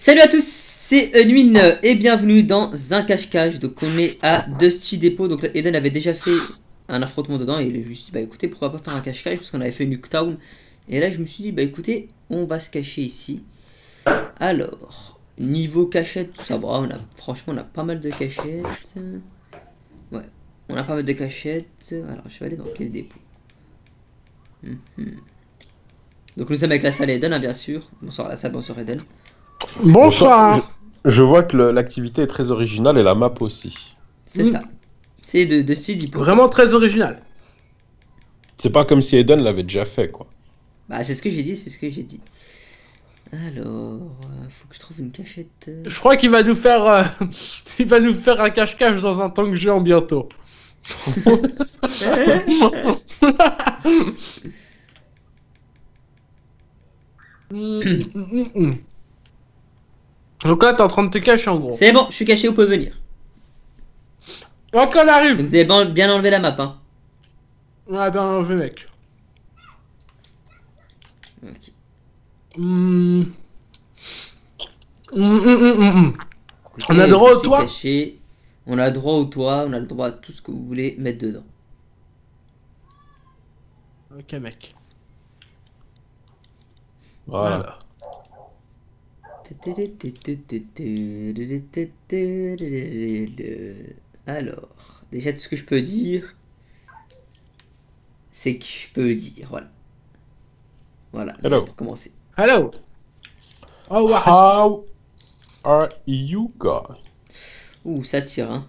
Salut à tous, c'est Unwin et bienvenue dans un cache-cache. Donc on est à Dusty Depot. Donc Eden avait déjà fait un affrontement dedans et il a juste dit bah écoutez pourquoi pas faire un cache-cache parce qu'on avait fait Nuketown. Et là je me suis dit bah écoutez on va se cacher ici. Alors niveau cachette ça va, on a, franchement on a pas mal de cachettes. Ouais, on a pas mal de cachettes. Alors je vais aller dans quel dépôt? Mhm. Donc nous sommes avec la salle Eden hein, bien sûr. Bonsoir la salle, bonsoir Eden. Bonsoir. Je, je vois que l'activité est très originale et la map aussi. C'est Mm. ça. C'est de, de style. Vraiment très original. C'est pas comme si Eden l'avait déjà fait, quoi. Bah c'est ce que j'ai dit, c'est ce que j'ai dit. Alors, euh, faut que je trouve une cachette. euh. Je crois qu'il va nous faire, euh, il va nous faire un cache-cache dans un tank géant bientôt. Mm, mm, mm, mm. Donc là, t'es en train de te cacher en gros. C'est bon, je suis caché, vous pouvez venir. Donc on arrive. Donc vous avez bien- enlevé la map, hein. Ouais, bien enlevé, mec. Ok. Mm. Mm, mm, mm, mm, mm. Écoutez, On a le droit au toit caché. On a le droit au toit, on a le droit à tout ce que vous voulez mettre dedans. Ok, mec. Voilà. Alors, déjà tout ce que je peux dire, c'est que je peux dire, voilà. Voilà, c'est Hello. pour commencer. Hello. Oh, wow. How are you guys? Ouh, ça tire, hein.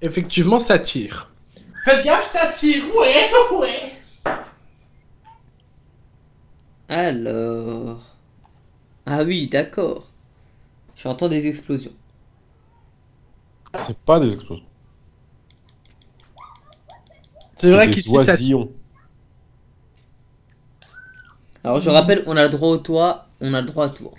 Effectivement, ça tire. Faites gaffe, ça tire, ouais, ouais. Alors. Ah oui, d'accord. J'entends des explosions. C'est pas des explosions. C'est vrai des qu'ici, ça. Alors je rappelle, on a le droit au toit, on a le droit à tout.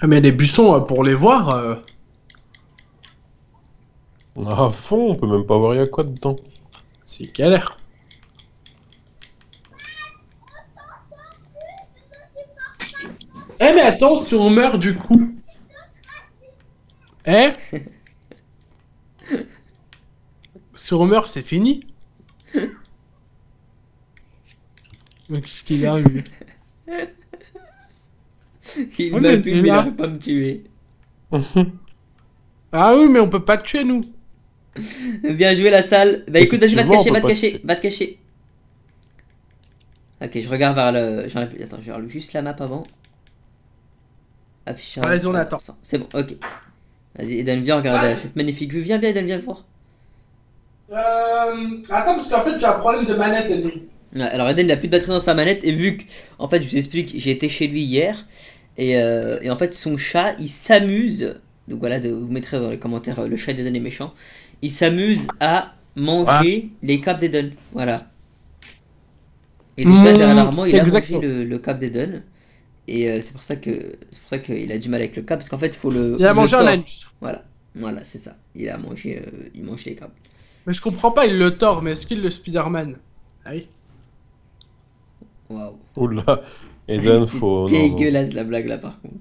Ah, mais les buissons, euh, pour les voir, À fond, on peut même pas voir y a quoi dedans. c'est galère. Eh, mais attends, si on meurt du coup. Eh? Si on meurt, c'est fini. Mais qu'est-ce qu'il a eu Il Ouais, m'a mais vu, il est mais il a pas me tuer. Ah oui, mais on peut pas te tuer, nous. Bien joué la salle. Bah écoute, vas-y, va te cacher, va te cacher, va te cacher. Ok, je regarde vers le. j'en ai- Attends, je regarde juste la map avant. Affichage. Vas-y, on attend. C'est bon, ok. Vas-y, Eden, viens regarder Ouais. cette magnifique vue. Viens, viens, Eden, viens le voir. Euh... Attends, parce qu'en fait, j'ai un problème de manette, lui. Ouais, alors Eden il a plus de batterie dans sa manette et vu que en fait je vous explique j'ai été chez lui hier et, euh, et en fait son chat il s'amuse donc voilà de, vous mettrez dans les commentaires euh, le chat d'Eden est méchant il s'amuse à manger les câbles d'Eden voilà et donc là Mmh, derrière l'armoire il a exactement. mangé le, le câble d'Eden et euh, c'est pour ça que c'est pour ça qu'il a du mal avec le câble parce qu'en fait il faut le Il a le mangé un anus. voilà voilà c'est ça il a mangé euh, il mange les câbles Mais je comprends pas, il le tord, mais est-ce qu'il le Spider-Man? Ah oui. waouh Oula. Eden, faut. non, non. dégueulasse la blague là par contre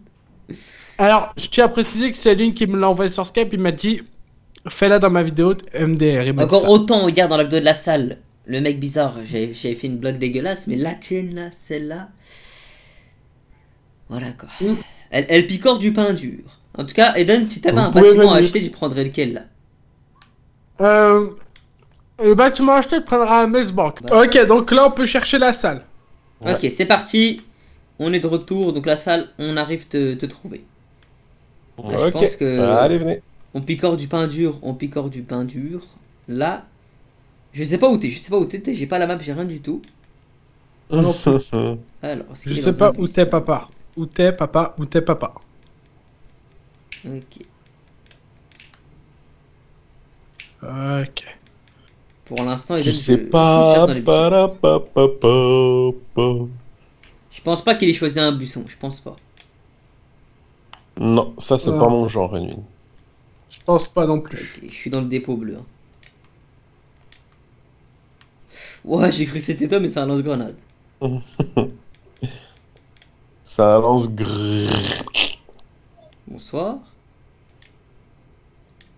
Alors, je tiens à préciser que c'est Lynn qui me l'a envoyé sur Skype, il m'a dit fais-la dans ma vidéo MDR. Encore ça. autant, regarde dans la vidéo de la salle. Le mec bizarre, j'avais fait une blague dégueulasse, mais la tienne là, celle-là. Voilà quoi. Mm. Elle, elle picore du pain dur. En tout cas, Eden, si t'avais un bâtiment à acheter, tu prendrais lequel là? Euh, le bâtiment acheté prendra un Maze Bank. Bah. Ok, donc là on peut chercher la salle. Ouais. Ok, c'est parti. On est de retour, donc la salle, on arrive te, te trouver. Ouais, je ok. pense que- Allez, venez. On picore du pain dur, on picore du pain dur. Là, je sais pas où t'es, je sais pas où t'es, j'ai pas la map, j'ai rien du tout. Non Alors, est-ce Je sais pas où t'es papa. Où t'es papa, où t'es papa. Ok. Ok. Pour l'instant, Je Eden, sais je pas. Je pense pas qu'il ait choisi un buisson, je pense pas. Non, ça c'est Ouais. pas mon genre, Edwin. Pense pas non plus. Ok, je suis dans le dépôt bleu. hein. Ouais, j'ai cru que c'était toi, mais c'est un lance-grenade. Ça lance grrr. Bonsoir.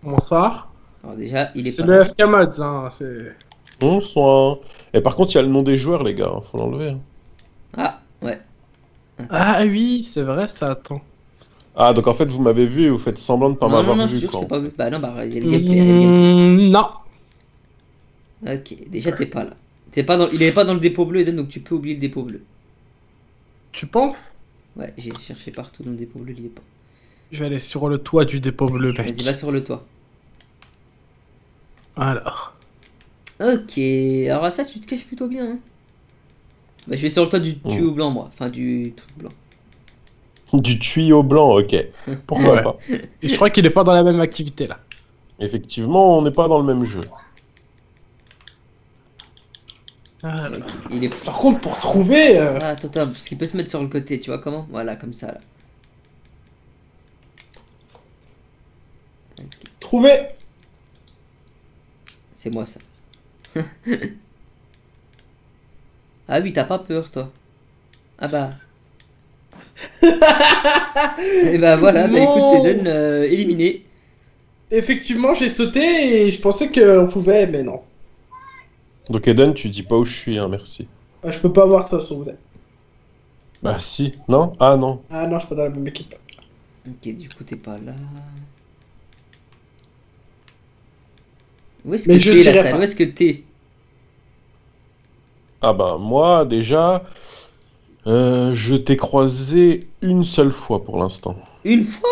Bonsoir. Alors déjà, il est C'est pas le là. FK hein. C'est... Bonsoir. Et par contre, il y a le nom des joueurs, les gars. Faut l'enlever. hein. Ah, ouais. Ah oui, c'est vrai, ça attend. Ah, donc en fait, vous m'avez vu et vous faites semblant de pas non, non, m'avoir non, vu jure que je t'ai pas vu. Bah non, bah il y a le gameplay. il y a le gameplay. Mm, non. Ok, déjà t'es pas là. T'es pas dans... Il est pas dans le dépôt bleu, Eden, donc tu peux oublier le dépôt bleu. Tu penses? Ouais, j'ai cherché partout dans le dépôt bleu, il y est pas. Je vais aller sur le toit du dépôt bleu, mec. Vas-y, va sur le toit. Alors. Ok, alors ça, tu te caches plutôt bien. Hein. Bah, je vais sur le toit du Oh. tuyau blanc, moi. Enfin, du truc blanc. Du tuyau blanc, ok. Pourquoi Ouais. pas Et je crois qu'il est pas dans la même activité là. Effectivement, on n'est pas dans le même jeu. Ok, Il est. Par contre, pour trouver. euh, Ah, attends, attends, parce qu'il peut se mettre sur le côté, tu vois comment? Voilà, comme ça, là. Trouver. c'est moi, ça. ah oui, t'as pas peur, toi. Ah bah. Et bah voilà, bah écoute, Eden euh, éliminé. Effectivement, j'ai sauté et je pensais qu'on pouvait, mais non. Donc Eden, tu dis pas où je suis, hein, merci. Ah, je peux pas voir de toute façon. vous êtes- Bah si, non? Ah non. Ah non, je suis pas dans la même équipe. Ok, du coup, t'es pas là. Où est-ce que t'es, la salle? Où est-ce que t'es? Ah bah moi, déjà, euh, je t'ai croisé une seule fois pour l'instant. Une fois?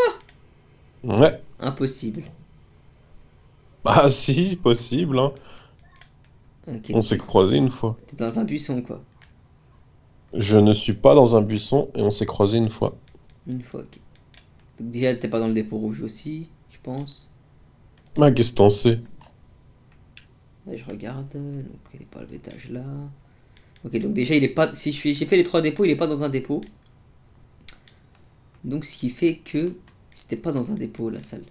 Ouais. Impossible. Bah si, possible, hein. On s'est croisé une fois. t'es dans un buisson, quoi. Je ne suis pas dans un buisson et on s'est croisé une fois. Une fois, ok. Donc déjà, t'es pas dans le dépôt rouge aussi, je pense. Ah, qu'est-ce que t'en sais? Je regarde, donc il est pas à l'étage là. Ok, donc déjà, il est pas. Si j'ai fait les trois dépôts, il est pas dans un dépôt. Donc, ce qui fait que c'était pas dans un dépôt, la salle.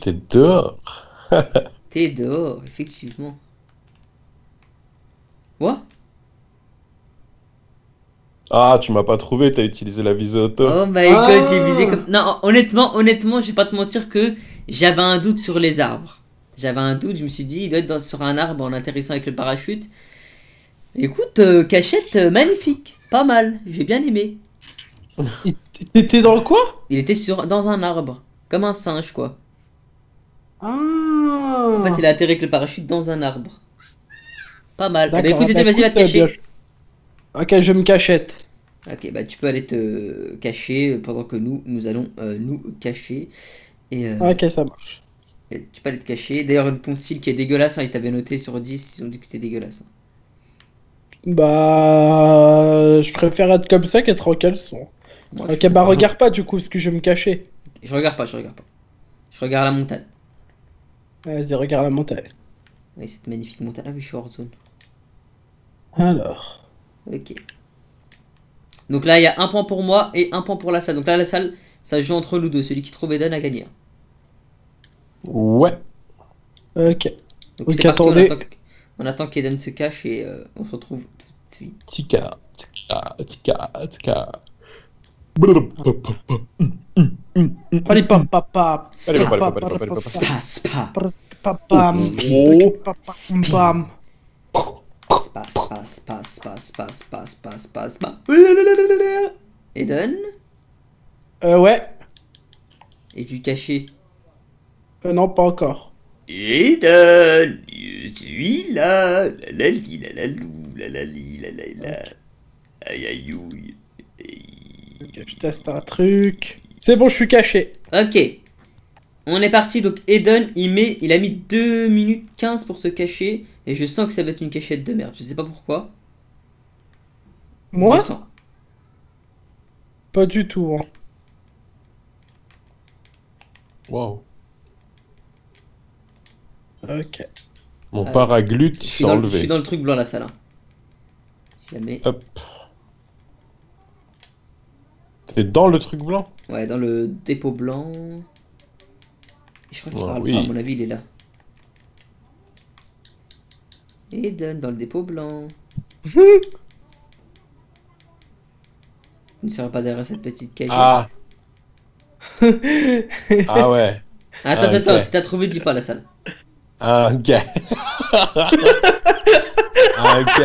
T'es dehors. t'es dehors, effectivement. Quoi Ah, tu m'as pas trouvé, t'as utilisé la visée auto. Oh my god, j'ai Ah. visé comme. Non, honnêtement, honnêtement, je vais pas te mentir que j'avais un doute sur les arbres. J'avais un doute, je me suis dit, il doit être dans- sur un arbre en atterrissant avec le parachute. Écoute, euh, cachette euh, magnifique, pas mal, j'ai bien aimé. T'étais dans le quoi? Il était sur dans un arbre, comme un singe quoi. Ah En fait, il a atterri avec le parachute dans un arbre. Pas mal. Eh ben, écoute, bah, vas-y, va te euh, cacher. bien, je- Ok, je me cachette. Ok, bah tu peux aller te cacher pendant que nous, nous allons euh, nous cacher. Et euh, Ok, ça marche. Tu peux aller te cacher. D'ailleurs, ton style qui est dégueulasse, hein, ils t'avaient noté sur 10, ils ont dit que c'était dégueulasse. hein. Bah, je préfère être comme ça qu'être en caleçon. Moi, je, Ok, bah regarde pas du coup, parce que je vais me cacher. je regarde pas, je regarde pas. Je regarde la montagne. Vas-y, regarde la montagne. Oui, cette magnifique montagne. Ah oui, je suis hors zone. Alors. Ok. Donc là, il y a un point pour moi et un point pour la salle. Donc là, la salle, ça se joue entre nous deux. Celui qui trouve Eden a gagné. Ouais. Ok. Donc parti, attendez. On attend qu'Eden se cache et euh, on se retrouve tout de suite. Tika, tika, tika, tika. Allez, pam, papa. Allez, Spa, papa, papa, papa, papa. spa, spa, Papa. Pam. spa, spa, spa, spa, spa, spa, spa, spa, spa. Eden Euh, ouais. Et du caché? Euh, non, pas encore. Eden, je suis là, la la li, la la lou, la la li, la la la. Aïe aïe. Ok, je teste un truc. C'est bon, je suis caché. Ok. On est parti, donc Eden, il, met, il a mis 2 minutes 15 pour se cacher. Et je sens que ça va être une cachette de merde. Je sais pas pourquoi. Moi? Je sens. Pas du tout. hein. Wow. Ok. Mon Euh, paraglute Je s'est suis, dans, le- je enlevé. suis dans le truc blanc, la salle. hein. Jamais. Hop. T'es dans le truc blanc? Ouais, dans le dépôt blanc. Je crois qu'il Ah, parle oui. pas, à mon avis, il est là. Eden dans le dépôt blanc. Il ne sera pas derrière cette petite cage. Ah. Ah ouais. Attends, Ah, attends, si t'as trouvé, dis pas la salle. Ah, ok. ah, ok.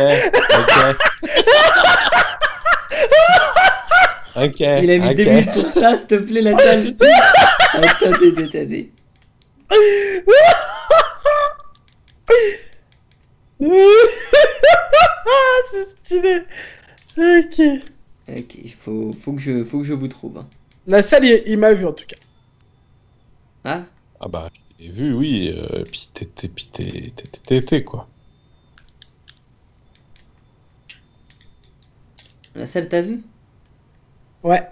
Ok. Ok. Il a mis deux minutes pour ça, s'il te plaît, la salle. attendez, attendez. C'est stylé. Ok. Ok, faut, faut, que je, faut que je vous trouve. hein. La salle, il, il m'a vu en tout cas. Ah, Ah bah, je t'ai vu, oui. Euh, puis t'étais, puis t'es- t'étais, t'étais, quoi. la salle, t'as vu? Ouais.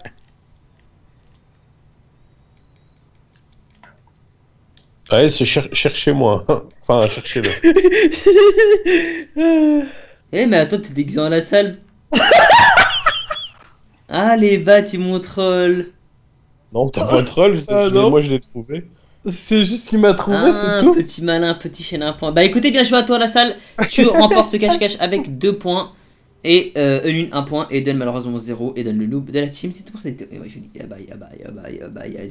Ouais, c'est cher- cherchez-moi. enfin, cherchez-le. Eh, mais attends, t'es déguisé en la salle. ah, les bats, ils m'ont troll. Non, t'as pas troll, Ah, l'ai- non. moi je l'ai trouvé. C'est juste qu'il m'a trouvé, Ah, c'est tout. petit malin, petit chien à un point. Bah écoutez, bien joué à toi la salle. Tu remportes ce cache-cache avec 2 points. Et euh, Eunun 1 point. Eden malheureusement 0. Eden le noob de la team. C'est tout pour vidéo. Et ouais, je dis bye bye bye bye bye bye.